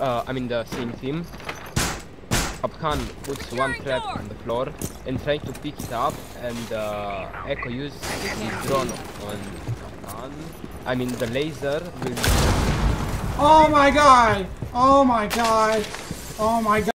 uh, I mean the same team. Kapkan puts one trap on the floor and trying to pick it up, and uh, Echo uses his drone on Kapkan. I mean the laser will Oh my god! Oh my god! Oh my god!